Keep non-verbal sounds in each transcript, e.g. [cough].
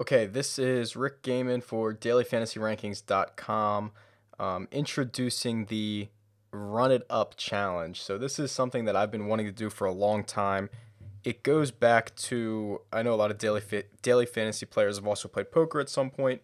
Okay, this is Rick Gaiman for dailyfantasyrankings.com um, introducing the Run It Up Challenge. So, this is something that I've been wanting to do for a long time. It goes back to, I know a lot of daily, daily fantasy players have also played poker at some point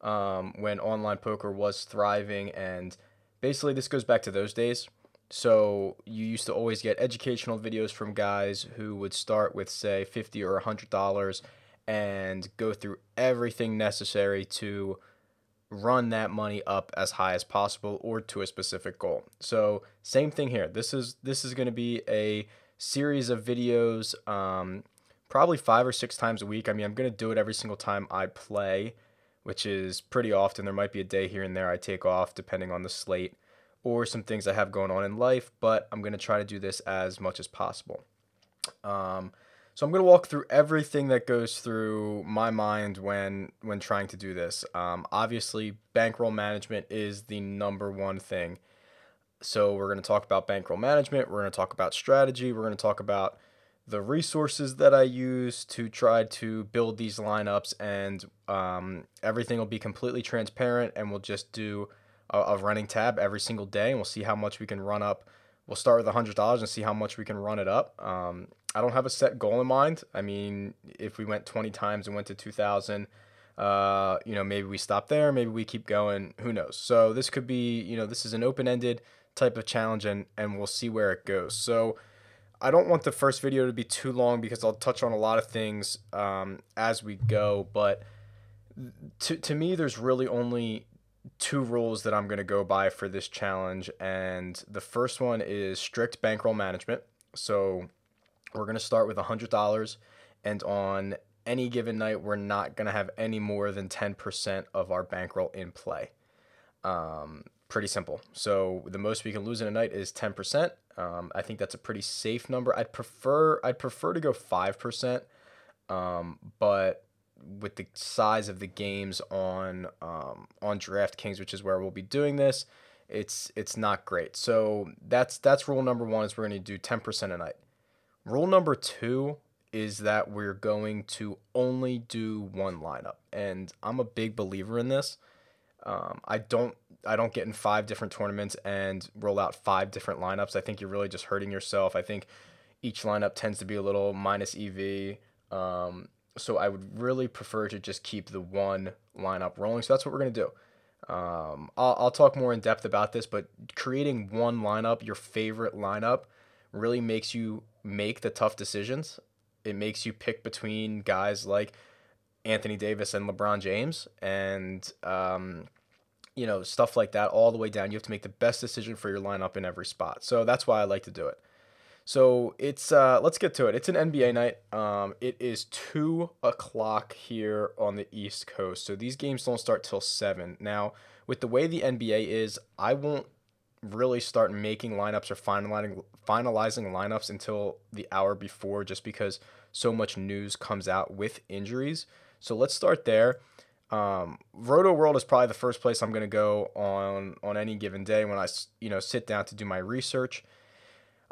um, when online poker was thriving. And basically, this goes back to those days. So, you used to always get educational videos from guys who would start with, say, 50 or $100 and go through everything necessary to run that money up as high as possible or to a specific goal. So same thing here. This is this is going to be a series of videos um, probably five or six times a week. I mean, I'm going to do it every single time I play, which is pretty often. There might be a day here and there I take off depending on the slate or some things I have going on in life, but I'm going to try to do this as much as possible. Um, so I'm going to walk through everything that goes through my mind when when trying to do this. Um, obviously, bankroll management is the number one thing. So we're going to talk about bankroll management. We're going to talk about strategy. We're going to talk about the resources that I use to try to build these lineups, and um, everything will be completely transparent. And we'll just do a, a running tab every single day, and we'll see how much we can run up. We'll start with hundred dollars and see how much we can run it up. Um, I don't have a set goal in mind. I mean, if we went 20 times and went to 2,000, uh, you know, maybe we stop there, maybe we keep going. Who knows? So this could be, you know, this is an open-ended type of challenge, and and we'll see where it goes. So I don't want the first video to be too long because I'll touch on a lot of things um, as we go. But to to me, there's really only two rules that I'm going to go by for this challenge, and the first one is strict bankroll management. So we're going to start with $100 and on any given night we're not going to have any more than 10% of our bankroll in play. Um, pretty simple. So the most we can lose in a night is 10%. Um, I think that's a pretty safe number. I'd prefer I'd prefer to go 5%. Um, but with the size of the games on um, on DraftKings, which is where we'll be doing this, it's it's not great. So that's that's rule number one is we're going to do 10% a night. Rule number two is that we're going to only do one lineup, and I'm a big believer in this. Um, I don't I don't get in five different tournaments and roll out five different lineups. I think you're really just hurting yourself. I think each lineup tends to be a little minus EV. Um, so I would really prefer to just keep the one lineup rolling. So that's what we're gonna do. Um, I'll, I'll talk more in depth about this, but creating one lineup, your favorite lineup, really makes you make the tough decisions. It makes you pick between guys like Anthony Davis and LeBron James, and um, you know stuff like that all the way down. You have to make the best decision for your lineup in every spot. So that's why I like to do it. So it's uh, let's get to it. It's an NBA night. Um, it is two o'clock here on the East Coast. So these games don't start till seven. Now, with the way the NBA is, I won't really start making lineups or finalizing finalizing lineups until the hour before just because so much news comes out with injuries. So let's start there. Um, Rotoworld is probably the first place I'm going to go on on any given day when I you know sit down to do my research.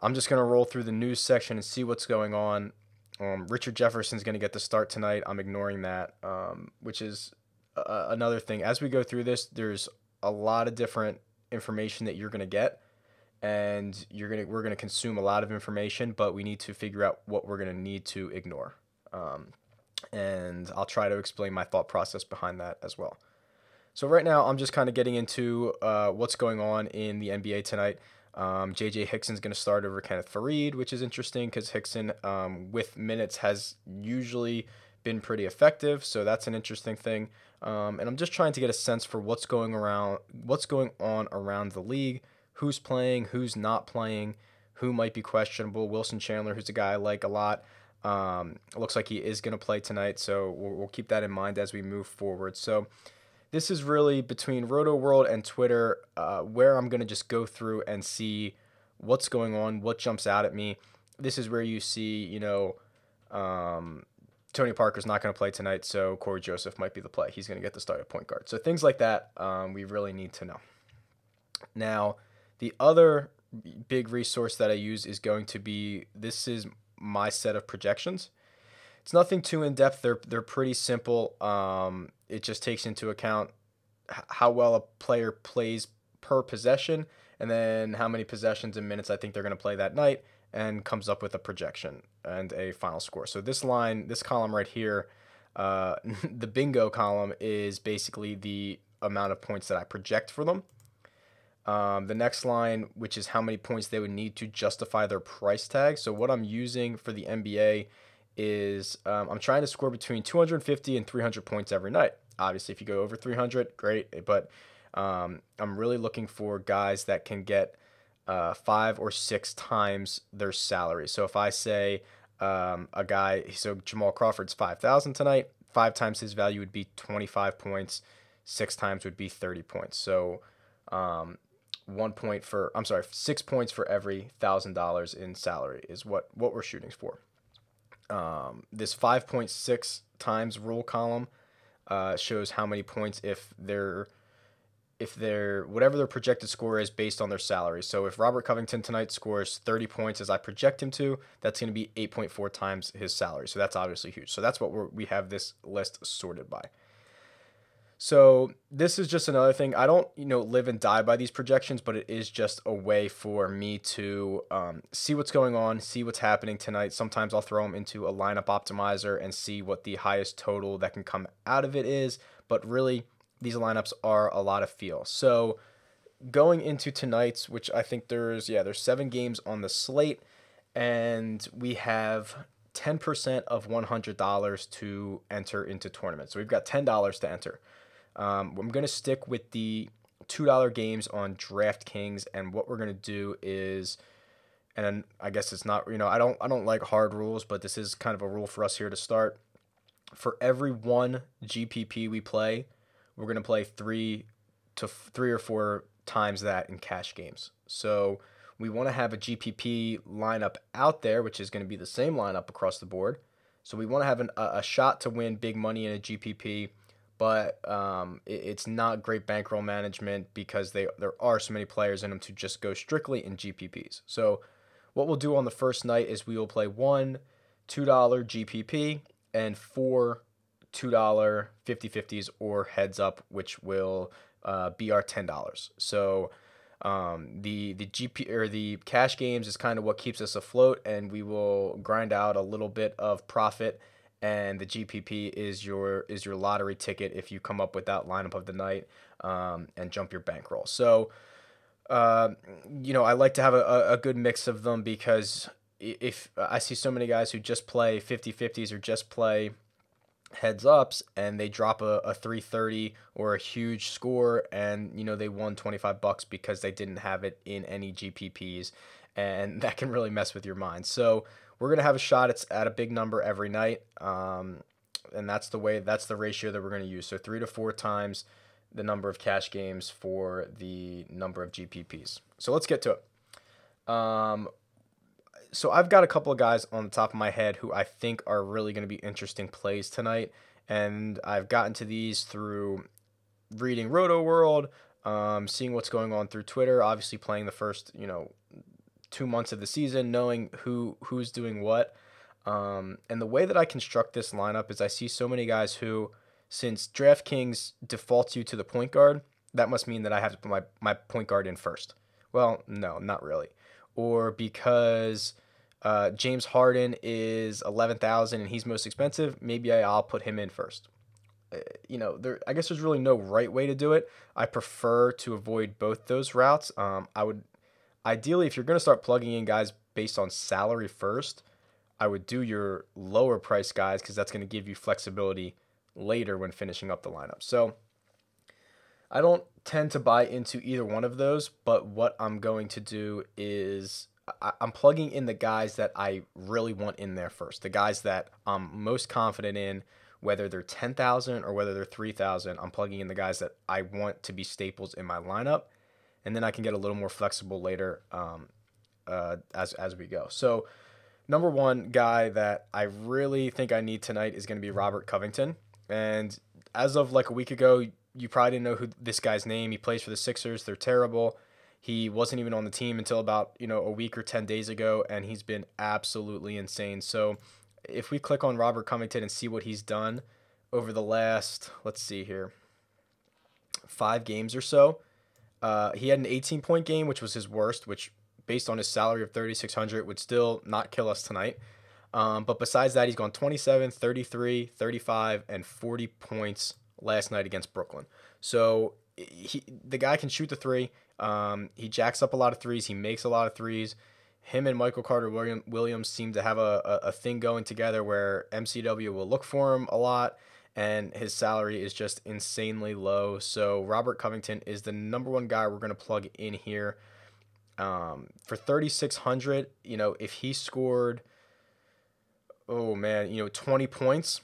I'm just going to roll through the news section and see what's going on. Um, Richard Jefferson's going to get the start tonight. I'm ignoring that, um, which is another thing. As we go through this, there's a lot of different information that you're going to get and you're going to we're going to consume a lot of information but we need to figure out what we're going to need to ignore um, and i'll try to explain my thought process behind that as well so right now i'm just kind of getting into uh, what's going on in the nba tonight um, JJ Hickson's going to start over Kenneth Faried, which is interesting because Hickson, um, with minutes, has usually been pretty effective. So that's an interesting thing. Um, and I'm just trying to get a sense for what's going around, what's going on around the league, who's playing, who's not playing, who might be questionable. Wilson Chandler, who's a guy I like a lot. Um, looks like he is going to play tonight, so we'll, we'll, keep that in mind as we move forward. So this is really between Rotoworld and Twitter, uh, where I'm going to just go through and see what's going on, what jumps out at me. This is where you see, you know, um, Tony Parker's not going to play tonight, so Cory Joseph might be the play. He's going to get the start at point guard. So things like that, um, we really need to know. Now, the other big resource that I use is going to be this is my set of projections. it's nothing too in depth. They're they're pretty simple. Um, it just takes into account how well a player plays per possession, and then how many possessions and minutes I think they're going to play that night, and comes up with a projection and a final score. So this line, this column right here, uh, [laughs] the bingo column is basically the amount of points that I project for them. Um, the next line, which is how many points they would need to justify their price tag. So what I'm using for the NBA is um, I'm trying to score between 250 and 300 points every night. Obviously, if you go over 300, great. But um, I'm really looking for guys that can get uh, five or six times their salary. So if I say um, a guy, so Jamal Crawford's 5,000 tonight, five times his value would be 25 points, six times would be 30 points. So um, one point for, I'm sorry, six points for every thousand dollars in salary is what, what we're shooting for. Um, this 5.6 times rule column uh, shows how many points if they're if they're whatever their projected score is based on their salary. So if Robert Covington tonight scores 30 points as I project him to, that's going to be 8.4 times his salary. So that's obviously huge. So that's what we we have this list sorted by. So this is just another thing. I don't, you know, live and die by these projections, but it is just a way for me to um, see what's going on, see what's happening tonight. Sometimes I'll throw them into a lineup optimizer and see what the highest total that can come out of it is. But really, these lineups are a lot of feel. So going into tonight's, which I think there's yeah, there's seven games on the slate, and we have 10% of $100 to enter into tournaments. So we've got $10 to enter. Um, I'm going to stick with the $2 games on DraftKings, and what we're going to do is and I guess it's not you know I don't I don't like hard rules, but this is kind of a rule for us here to start. For every one GPP we play, we're gonna play three to f- three or four times that in cash games. So we want to have a GPP lineup out there, which is going to be the same lineup across the board. So we want to have an, a, a shot to win big money in a GPP but um, it, it's not great bankroll management because they there are so many players in them to just go strictly in GPPs. So what we'll do on the first night is we will play one $2 GPP and four $2 50 50s or heads up, which will uh, be our $10. So um, the the GP or the cash games is kind of what keeps us afloat, and we will grind out a little bit of profit and the GPP is your is your lottery ticket if you come up with that lineup of the night um, and jump your bankroll. So, uh, you know, I like to have a, a good mix of them because if I see so many guys who just play 50-50s or just play heads ups and they drop a, a 330 or a huge score and you know they won 25 bucks because they didn't have it in any GPPs and [laughs] that can really mess with your mind. So we're gonna have a shot. It's at a big number every night, um, and that's the way. That's the ratio that we're gonna use. So three to four times the number of cash games for the number of GPPs. So let's get to it. Um, so I've got a couple of guys on the top of my head who I think are really going to be interesting plays tonight, and I've gotten to these through reading Rotoworld, um, seeing what's going on through Twitter, obviously playing the first you know two months of the season, knowing who who's doing what. Um, and the way that I construct this lineup is I see so many guys who, since DraftKings defaults you to the point guard, that must mean that I have to put my, my point guard in first. Well, no, not really. Or because uh, James Harden is 11,000 and he's most expensive, maybe I'll put him in first. Uh, you know, there. I guess there's really no right way to do it. I prefer to avoid both those routes. Um, I would ideally, if you're going to start plugging in guys based on salary first, I would do your lower price guys because that's going to give you flexibility later when finishing up the lineup. So I don't tend to buy into either one of those, but what I'm going to do is I, am plugging in the guys that I really want in there first, the guys that I'm most confident in, whether they're 10,000 or whether they're 3,000. I'm plugging in the guys that I want to be staples in my lineup and then I can get a little more flexible later um, uh, as as we go. So, number one guy that I really think I need tonight is going to be Robert Covington. And as of like a week ago, you probably didn't know who this guy's name. He plays for the Sixers. They're terrible. He wasn't even on the team until about you know a week or ten days ago, and he's been absolutely insane. So if we click on Robert Covington and see what he's done over the last, let's see here, five games or so, uh, he had an 18 point game, which was his worst, which based on his salary of 3600 would still not kill us tonight. Um, but besides that, he's gone 27, 33, 35, and 40 points last night against Brooklyn. So he, the guy can shoot the three. Um, he jacks up a lot of threes. He makes a lot of threes. Him and Michael Carter William, Williams seem to have a, a, a thing going together where MCW will look for him a lot, and his salary is just insanely low. So Robert Covington is the number one guy we're going to plug in here. Um, for 3,600, you know, if he scored, oh man, you know, 20 points,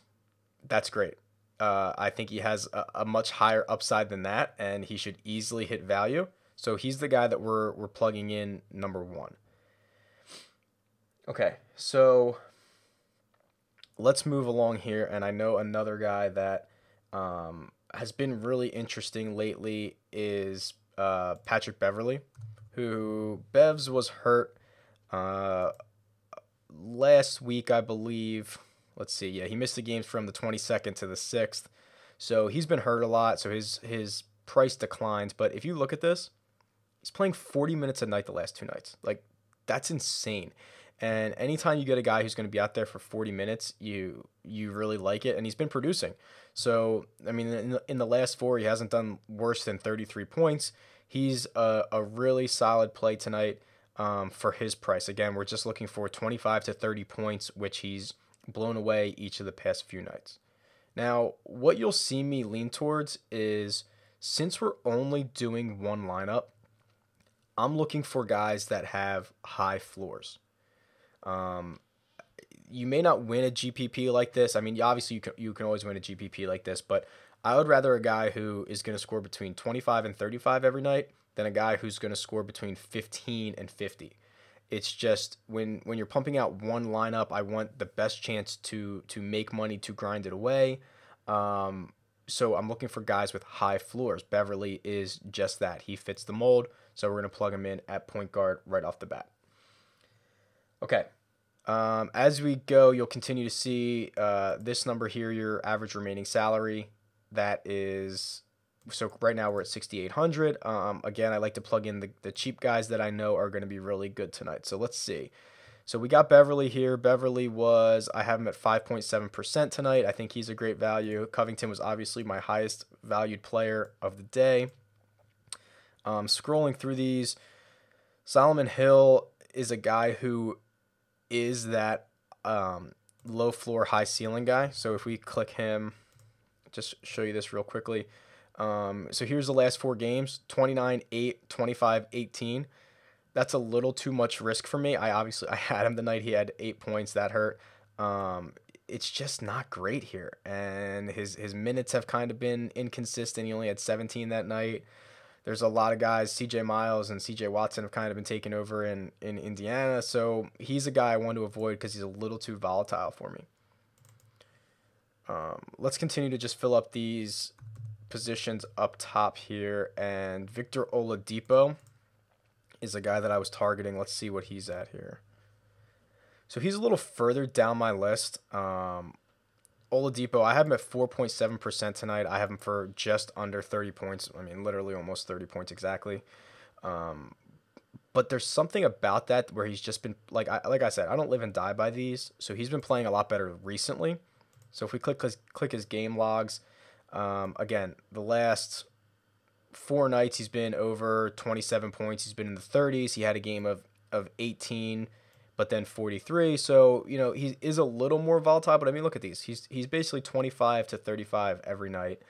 that's great. Uh, I think he has a, a, much higher upside than that, and he should easily hit value. So he's the guy that we're we're plugging in number one. Okay, so let's move along here, and I know another guy that um, has been really interesting lately is uh, Patrick Beverley, who Bevs was hurt uh, last week, I believe let's see. Yeah, he missed the games from the 22nd to the 6th. So he's been hurt a lot, so his his price declines, but if you look at this, he's playing 40 minutes a night the last two nights. Like that's insane. And anytime you get a guy who's going to be out there for 40 minutes, you you really like it and he's been producing. So, I mean in the, in the last 4 he hasn't done worse than 33 points. He's a, a really solid play tonight um, for his price. Again, we're just looking for 25 to 30 points, which he's blown away each of the past few nights. Now, what you'll see me lean towards is since we're only doing one lineup, I'm looking for guys that have high floors. Um, you may not win a GPP like this. I mean, obviously you can you can always win a GPP like this, but I would rather a guy who is going to score between 25 and 35 every night than a guy who's going to score between 15 and 50. It's just when when you're pumping out one lineup, I want the best chance to to make money to grind it away. Um, so I'm looking for guys with high floors. Beverley is just that. He fits the mold. So we're gonna plug him in at point guard right off the bat. Okay. Um, as we go, you'll continue to see uh, this number here, your average remaining salary. That is so right now we're at 6800 um, again i like to plug in the, the cheap guys that i know are going to be really good tonight. So let's see. So we got beverley here. Beverly was i have him at 5.7% tonight. I think he's a great value. Covington was obviously my highest valued player of the day. Um, scrolling through these solomon hill is a guy who is that um, low floor high ceiling guy. So if we click him just show you this real quickly um, so here's the last four games 29, 8, 25, 18. That's a little too much risk for me. I obviously I had him the night he had eight points. That hurt. Um, it's just not great here. And his his minutes have kind of been inconsistent. He only had 17 that night. There's a lot of guys, CJ Miles and CJ Watson have kind of been taken over in, in Indiana. So he's a guy I want to avoid because he's a little too volatile for me. Um, let's continue to just fill up these positions up top here, and Victor Oladipo is a guy that I was targeting. Let's see what he's at here. So he's a little further down my list. Um, Oladipo, I have him at 4.7% tonight. I have him for just under 30 points. I mean, literally almost 30 points exactly. Um, but there's something about that where he's just been like I like I said, I don't live and die by these. So he's been playing a lot better recently. So if we click click his game logs, um, again, the last four nights he's been over 27 points. He's been in the 30s. He had a game of, of 18, but then 43. So, you know, he is a little more volatile, but I mean, look at these. He's he's basically 25 to 35 every night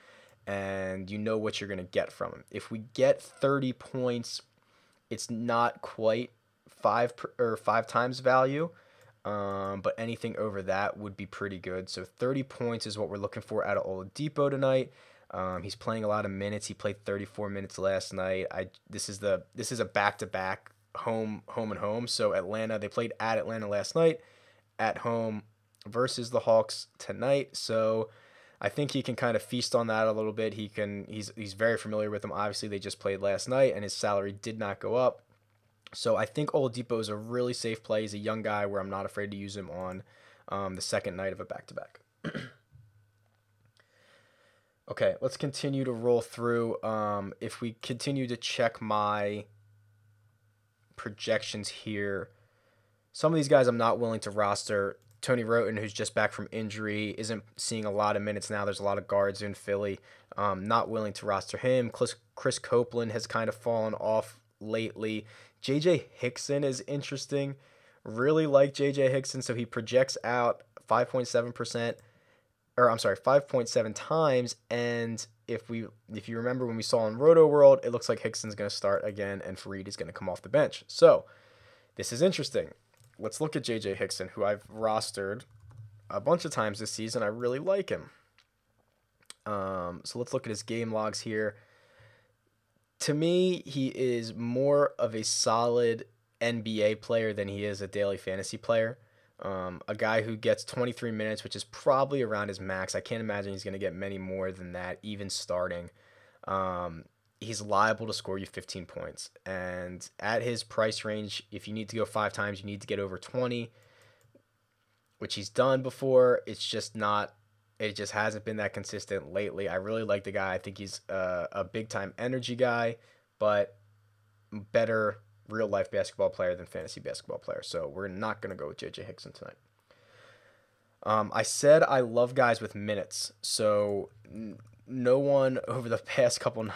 and you know what you're going to get from him. If we get 30 points, it's not quite 5 per, or 5 times value. Um, but anything over that would be pretty good. So 30 points is what we're looking for out of Oladipo tonight. Um, he's playing a lot of minutes. He played 34 minutes last night. I this is the this is a back to back home home and home. So Atlanta they played at Atlanta last night, at home versus the Hawks tonight. So I think he can kind of feast on that a little bit. He can he's he's very familiar with them. Obviously they just played last night and his salary did not go up. So I think Oladipo is a really safe play. He's a young guy where I'm not afraid to use him on um, the second night of a back to back. Okay, let's continue to roll through. Um, if we continue to check my projections here, some of these guys I'm not willing to roster. Tony Wroten, who's just back from injury, isn't seeing a lot of minutes now. There's a lot of guards in Philly. Um, not willing to roster him. Chris, Chris Copeland has kind of fallen off lately. JJ Hickson is interesting. Really like JJ Hickson, so he projects out 5.7% or I'm sorry, 5.7 times. And if we if you remember when we saw in Roto World, it looks like Hickson's going to start again and Faried is going to come off the bench. So this is interesting. Let's look at JJ Hickson, who I've rostered a bunch of times this season. I really like him. Um, so let's look at his game logs here. To me, he is more of a solid NBA player than he is a daily fantasy player. Um, a guy who gets 23 minutes, which is probably around his max. I can't imagine he's going to get many more than that, even starting. Um, he's liable to score you 15 points. And at his price range, if you need to go five times, you need to get over 20, which he's done before. It's just not, it just hasn't been that consistent lately. I really like the guy. I think he's a, a big time energy guy, but better real life basketball player than fantasy basketball player. So we're not going to go with JJ Hickson tonight. Um, I said I love guys with minutes. So n- no one [laughs] over the past couple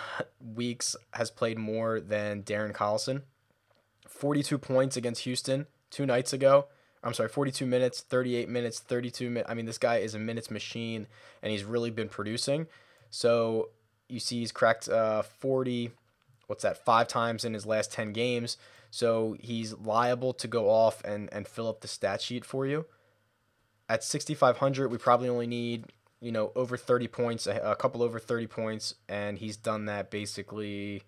weeks has played more than Darren Collison. 42 points against Houston two nights ago. I'm sorry, 42 minutes, 38 minutes, 32 minutes. I mean, this guy is a minutes machine, and he's really been producing. So you see, he's cracked uh, 40 what's that five times in his last 10 games so he's liable to go off and, and fill up the stat sheet for you at 6500 we probably only need you know over 30 points a, a couple over 30 points and he's done that basically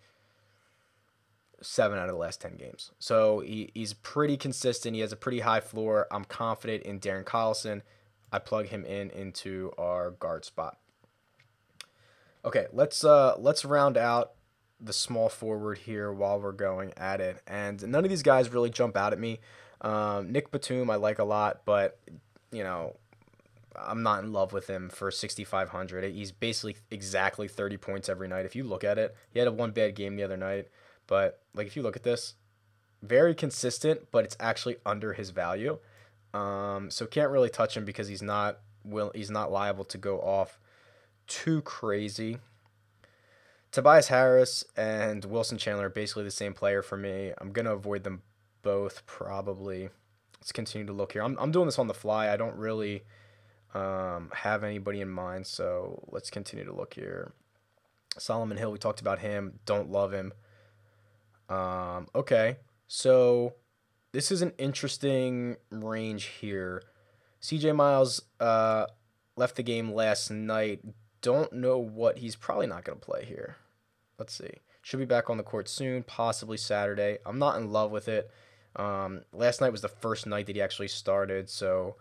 seven out of the last 10 games so he, he's pretty consistent he has a pretty high floor i'm confident in darren collison i plug him in into our guard spot okay let's uh let's round out the small forward here while we're going at it. And none of these guys really jump out at me. Um, Nick Batum, I like a lot, but, you know, I'm not in love with him for 6,500. He's basically exactly 30 points every night. If you look at it, he had a one bad game the other night, but like if you look at this, very consistent, but it's actually under his value. Um, so can't really touch him because he's not will he's not liable to go off too crazy. Tobias Harris and Wilson Chandler are basically the same player for me. I'm to avoid them both probably. Let's continue to look here. I'm, I'm doing this on the fly. I don't really um, have anybody in mind, so let's continue to look here. Solomon Hill, we talked about him. Don't love him. Um, okay, so this is an interesting range here. CJ Miles uh, left the game last night. Don't know what he's probably not going to play here let's see. Should be back on the court soon, possibly Saturday. I'm not in love with it. Um, last night was the first night that he actually started, so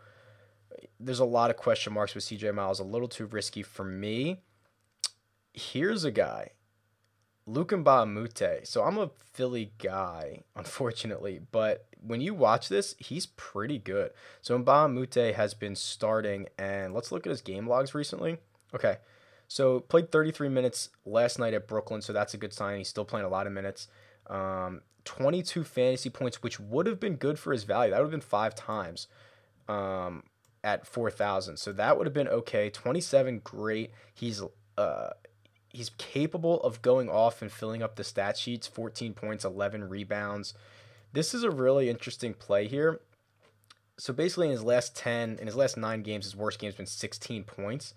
there's a lot of question marks with CJ Miles. A little too risky for me. Here's a guy, Luc Mbah a Moute. So I'm a Philly guy, unfortunately, but when you watch this, he's pretty good. So Mbah a Moute has been starting, and let's look at his game logs recently. Okay, so played 33 minutes last night at Brooklyn, so that's a good sign. He's still playing a lot of minutes. Um, 22 fantasy points, which would have been good for his value. That would have been five times um, at 4,000. So that would have been okay. 27, great. He's uh, he's capable of going off and filling up the stat sheets. 14 points, 11 rebounds. This is a really interesting play here. So basically, in his last 10, in his last nine games, his worst game has been 16 points.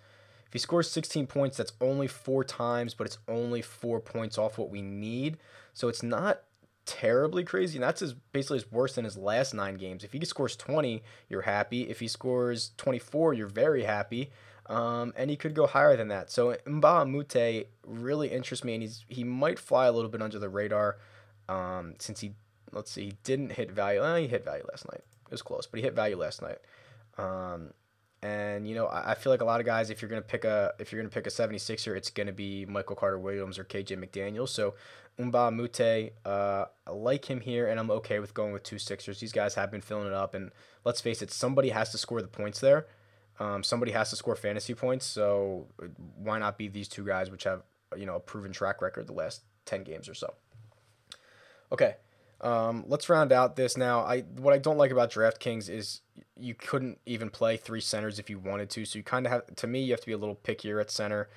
If he scores 16 points, that's only four times, but it's only four points off what we need. So it's not terribly crazy. And that's his, basically his worst in his last nine games. If he scores 20, you're happy. If he scores 24, you're very happy. Um, and he could go higher than that. So Mbah a Moute really interests me, and he's he might fly a little bit under the radar um, since he let's see he didn't hit value. He hit value last night. It was close, but he hit value last night. Um, And you know, I feel like a lot of guys, if you're gonna pick a if you're gonna pick a 76er, it's gonna be Michael Carter Williams or KJ McDaniel. So Mbah a Moute, uh, I like him here, and I'm okay with going with two Sixers. These guys have been filling it up, and let's face it, somebody has to score the points there. Um, somebody has to score fantasy points, so why not be these two guys, which have you know a proven track record the last ten games or so. Okay, um, let's round out this now. I what I don't like about DraftKings is you couldn't even play three centers if you wanted to. So you kind of have to me you have to be a little pickier at center.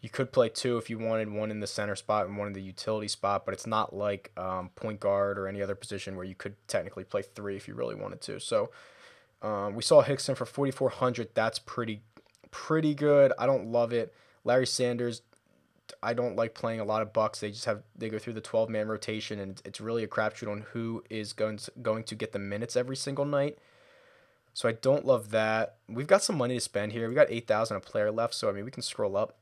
You could play two if you wanted one in the center spot and one in the utility spot, but it's not like um, point guard or any other position where you could technically play three if you really wanted to. So um, we saw Hickson for 4,400. That's pretty pretty good. I don't love it. Larry Sanders I don't like playing a lot of Bucks. They just have they go through the 12 man rotation, and it's really a crapshoot on who is going to, going to get the minutes every single night. So I don't love that. We've got some money to spend here. We got 8,000 a player left, so I mean we can scroll up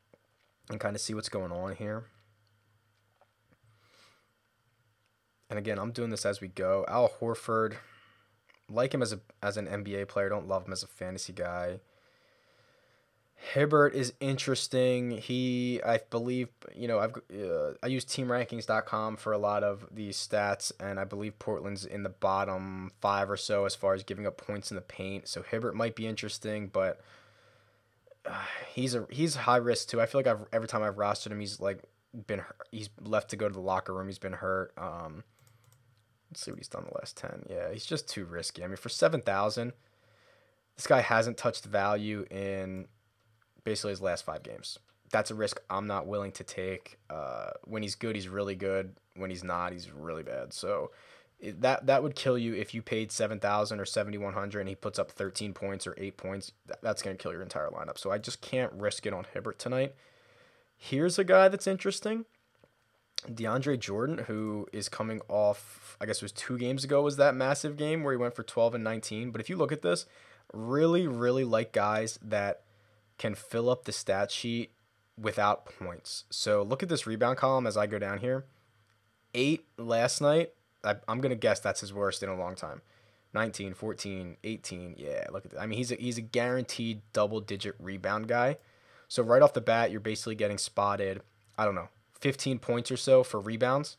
and kind of see what's going on here. And again, I'm doing this as we go. Al Horford, like him as a as an NBA player, don't love him as a fantasy guy. Hibbert is interesting. He, I believe, you know, I've uh, I use TeamRankings.com for a lot of these stats, and I believe Portland's in the bottom five or so as far as giving up points in the paint. So Hibbert might be interesting, but uh, he's a he's high risk too. I feel like I've every time I've rostered him, he's like been he's left to go to the locker room. He's been hurt. Um, let's see what he's done the last ten. Yeah, he's just too risky. I mean, for seven thousand, this guy hasn't touched value in basically his last five games. That's a risk I'm not willing to take. Uh, when he's good, he's really good. When he's not, he's really bad. So that that would kill you if you paid seven thousand or seventy one hundred and he puts up thirteen points or eight points. That, that's gonna kill your entire lineup. So I just can't risk it on Hibbert tonight. Here's a guy that's interesting. DeAndre Jordan, who is coming off, I guess it was two games ago, was that massive game where he went for 12 and 19. But if you look at this, really, really like guys that can fill up the stat sheet without points. So look at this rebound column as I go down here. Eight last night. I, am going to guess that's his worst in a long time. 19, 14, 18. Yeah, look at that. I mean, he's a, he's a guaranteed double digit rebound guy. So right off the bat, you're basically getting spotted, I don't know, 15 points or so for rebounds.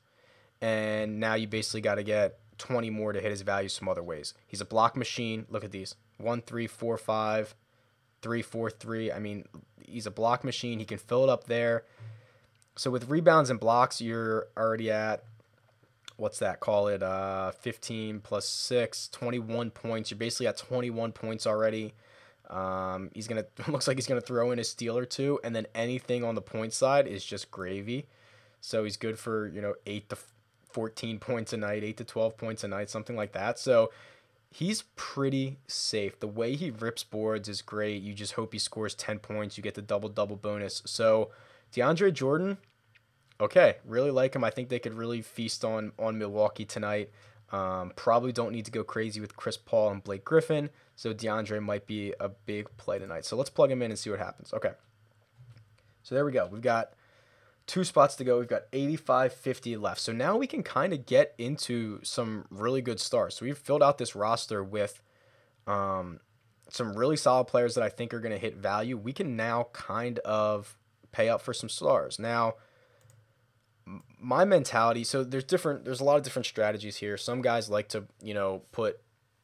And now you basically got to get 20 more to hit his value some other ways. He's a block machine. Look at these. One, three, four, five, three four three. I mean, he's a block machine. He can fill it up there. So with rebounds and blocks, you're already at what's that? Call it uh 15 plus 6, 21 points. You're basically at 21 points already. Um, he's gonna [laughs] looks like he's gonna throw in a steal or two, and then anything on the point side is just gravy. So he's good for you know eight to 14 [laughs] points a night, eight to 12 points a night, something like that. So he's pretty safe. The way he rips boards is great. You just hope he scores 10 points. You get the double double bonus. So DeAndre Jordan, okay, really like him. I think they could really feast on on Milwaukee tonight. Um, probably don't need to go crazy with Chris Paul and Blake Griffin. So DeAndre might be a big play tonight. So let's plug him in and see what happens. Okay. So there we go. We've got two spots to go. We've got 85 50 left. So now we can kind of get into some really good stars. So we've filled out this roster with um, some really solid players that I think are going to hit value. We can now kind of pay up for some stars. Now, my mentality so there's different there's a lot of different strategies here some guys like to you know put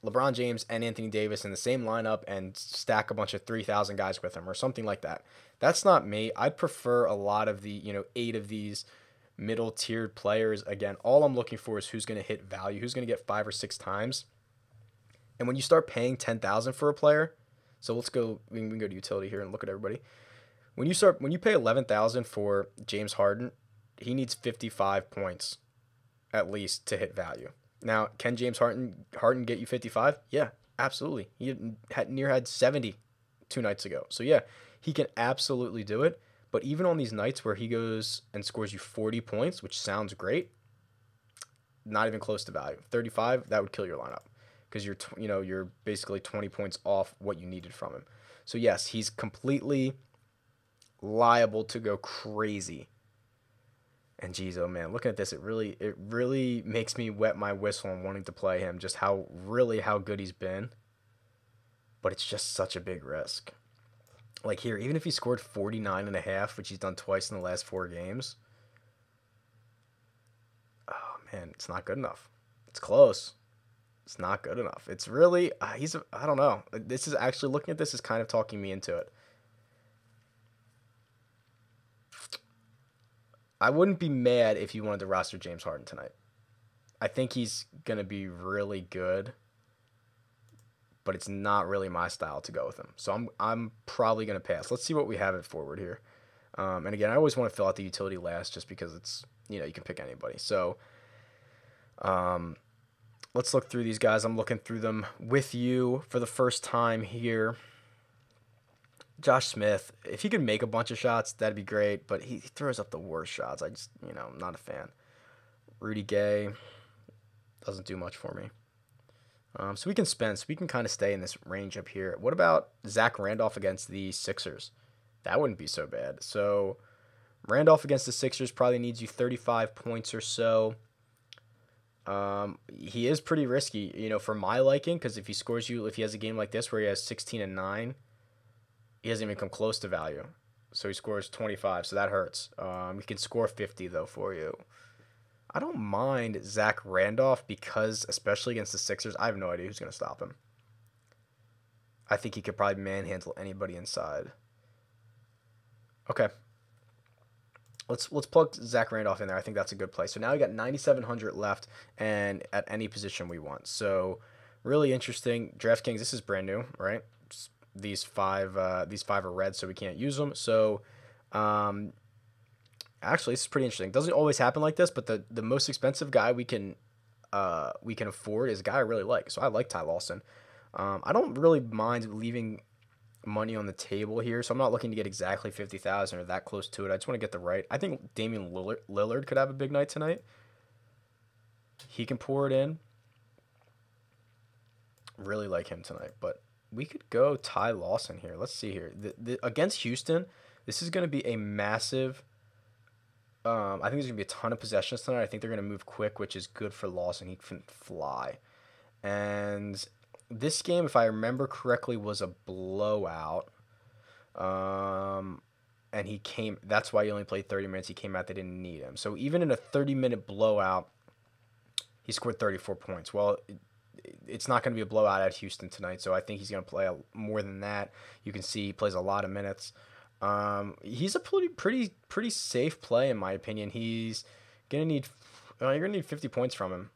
lebron james and anthony davis in the same lineup and stack a bunch of 3000 guys with them or something like that that's not me. I'd prefer a lot of the, you know, eight of these middle tiered players. Again, all I'm looking for is who's going to hit value, who's going to get five or six times. And when you start paying 10,000 for a player, so let's go, we can go to utility here and look at everybody. When you start, when you pay 11,000 for James Harden, he needs 55 points at least to hit value. Now, can James Harden Harden get you 55? Yeah, absolutely. He had near had 70 two nights ago. So yeah, he can absolutely do it. But even on these nights where he goes and scores you 40 points, which sounds great, not even close to value. 35, that would kill your lineup because you're you know you're basically 20 points off what you needed from him. So yes, he's completely liable to go crazy. And geez, oh man, looking at this, it really it really makes me wet my whistle and wanting to play him. Just how really how good he's been. but it's just such a big risk. Like here, even if he scored 49 and a half, which he's done twice in the last four games, oh man, it's not good enough. It's close. It's not good enough. It's really uh, he's I don't know. This is actually looking at this is kind of talking me into it. I wouldn't be mad if you wanted to roster James Harden tonight. I think he's gonna be really good, but it's not really my style to go with him. So I'm I'm probably gonna pass. Let's see what we have it forward here. Um, and again, I always want to fill out the utility last, just because it's you know you can pick anybody. So um, let's look through these guys. I'm looking through them with you for the first time here. Josh Smith, if he could make a bunch of shots, that'd be great, but he, throws up the worst shots. I just, you know, I'm not a fan. Rudy Gay doesn't do much for me. Um, so we can spend, so we can kind of stay in this range up here. What about Zach Randolph against the Sixers? That wouldn't be so bad. So Randolph against the Sixers probably needs you 35 points or so. Um, he is pretty risky, you know, for my liking, because if he scores you, if he has a game like this where he has 16 and 9, he doesn't even come close to value. So he scores 25, so that hurts. Um, he can score 50, though, for you. I don't mind Zach Randolph because, especially against the Sixers, I have no idea who's going to stop him. I think he could probably manhandle anybody inside. Okay, let's let's plug Zach Randolph in there. I think that's a good play. So now we got 9,700 left, and at any position we want. So really interesting. DraftKings, this is brand new, right? These five uh, these five are red, so we can't use them. So um, actually, this is pretty interesting. Doesn't always happen like this, but the the most expensive guy we can uh, we can afford is a guy I really like. So I like Ty Lawson. Um, I don't really mind leaving money on the table here, so I'm not looking to get exactly 50,000 or that close to it. I just want to get the right. I think Damian Lillard, Lillard could have a big night tonight. He can pour it in. Really like him tonight, but we could go Ty Lawson here. Let's see here. The, the, against Houston, this is going to be a massive. Um, I think there's going to be a ton of possessions tonight. I think they're going to move quick, which is good for Lawson. He can fly. And this game, if I remember correctly, was a blowout. Um, and he came. That's why he only played 30 minutes. He came out. They didn't need him. So even in a 30 minute blowout, he scored 34 points. Well, it's not going to be a blowout at Houston tonight. So I think he's going to play more than that. You can see he plays a lot of minutes. Um, he's a pretty pretty pretty safe play in my opinion. He's gonna need. Uh, you're gonna need 50 points from him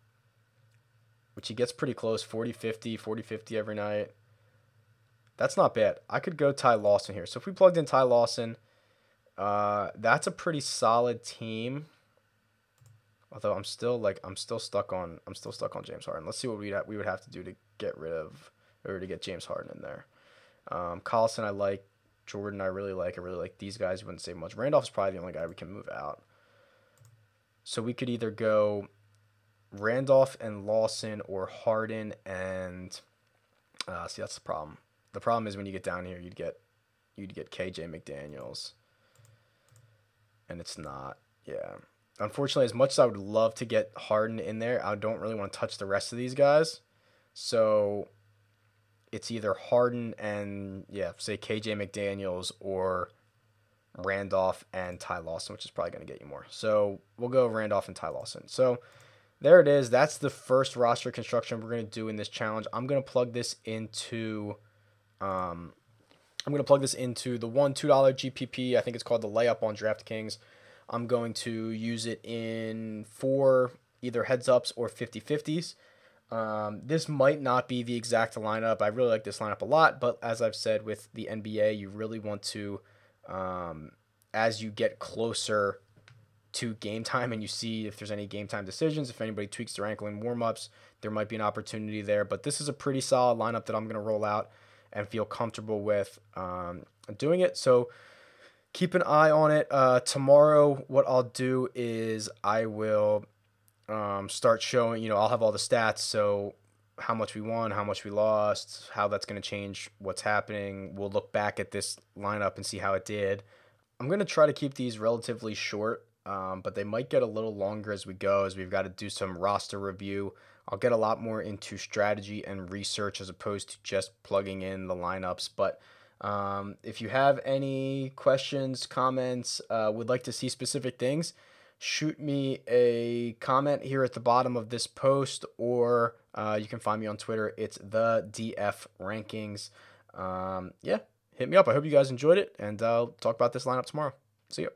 which he gets pretty close 40 50, 40 50 every night. That's not bad. I could go Ty Lawson here. So if we plugged in Ty Lawson, uh, that's a pretty solid team. Although I'm still like I'm still stuck on I'm still stuck on James Harden. Let's see what we we would have to do to get rid of or to get James Harden in there. Um, Collison I like. Jordan I really like. I really like these guys. Wouldn't say much. Randolph's probably the only guy we can move out. So we could either go Randolph and Lawson or Harden and uh, see that's the problem. The problem is when you get down here, you'd get you'd get KJ McDaniels, and it's not. Yeah, unfortunately, as much as I would love to get Harden in there, I don't really want to touch the rest of these guys. So it's either Harden and yeah, say KJ McDaniels or Randolph and Ty Lawson, which is probably going to get you more. So we'll go Randolph and Ty Lawson. So there it is. That's the first roster construction we're going to do in this challenge. I'm going to plug this into um, I'm going to plug this into the one $2 GPP. I think it's called the layup on DraftKings. I'm going to use it in four either heads ups or 50 50s. Um, this might not be the exact lineup. I really like this lineup a lot, but as I've said with the NBA, you really want to, um, as you get closer to game time and you see if there's any game time decisions, if anybody tweaks their ankle in warmups, there might be an opportunity there. But this is a pretty solid lineup that I'm going to roll out and feel comfortable with um, doing it. So keep an eye on it. Uh, tomorrow, what I'll do is I will um, start showing, you know, I'll have all the stats. So how much we won, how much we lost, how that's going to change what's happening. We'll look back at this lineup and see how it did. I'm going to try to keep these relatively short um, but they might get a little longer as we go, as we've got to do some roster review I'll get a lot more into strategy and research as opposed to just plugging in the lineups. But um, if you have any questions, comments, uh, would like to see specific things, shoot me a comment here at the bottom of this post, or uh, you can find me on Twitter. It's the DF Rankings. Um, yeah, hit me up. I hope you guys enjoyed it, and I'll talk about this lineup tomorrow. See you.